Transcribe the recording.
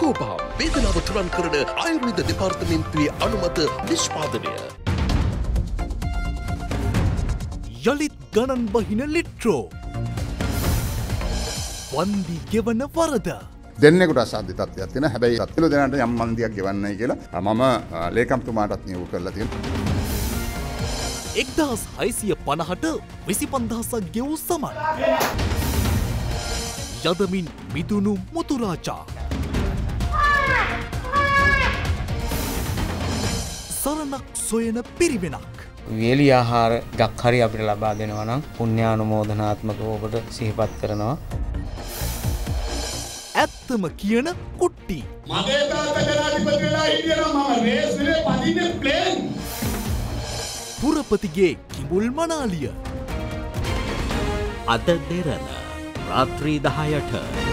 ලකෝපා වේදනාව තුරන් කරන ආයුර්වේද දෙපාර්තමේන්තුවේ අනුමත නිෂ්පාදනය. යළිත් ගණන් බහින ලිට්‍රෝ. වන්දි ගෙවන වරද. දෙන්නෙකුට අසාධ්‍ය තත්වයක් තියෙන හැබැයි සත්තිල දෙනට යම් මන්දියක් ගෙවන්නයි කියලා. මම ලේකම්තුමාටත් නියවු කරලා තියෙන එක්දහස් හයිසිය පණහට විසි පන්දහසක් ගෙවූ සමන්. යදමින් මිදුණු මුතුරාචා සරණක් සොයන පිරිවෙනක්. වියලි ආහාර ගක් හරි අපිට ලබා දෙනවා නම් පුණ්‍යානුමෝදනාත්මකව ඔබට සිහිපත් කරනවා. ඇත්තම කියන කුට්ටි. මගේ තාත්තා ජනාධිපති වෙලා හිටියනම් මම රේස් විලේ පදින්නේ ප්ලේන්. පුරපතිගේ කිඹුල් මනාලිය. අද දෙරන රාත්‍රී දහයට